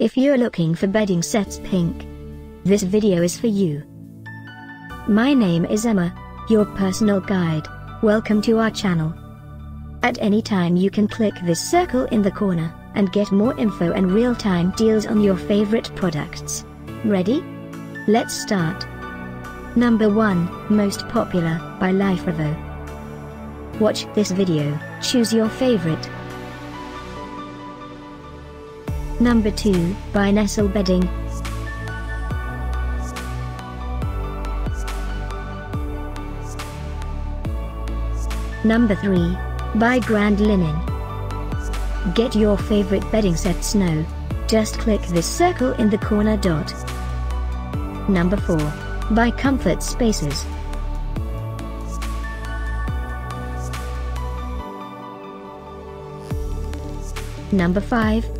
If you're looking for bedding sets pink, this video is for you. My name is Emma, your personal guide. Welcome to our channel. At any time you can click this circle in the corner, and get more info and real-time deals on your favorite products. Ready? Let's start. Number 1, Most Popular, by Liferevo. Watch this video, choose your favorite. Number 2, by Nestl Bedding. Number 3, by Grand Linen. Get your favorite bedding sets now. Just click this circle in the corner dot. Number 4, by Comfort Spaces. Number 5,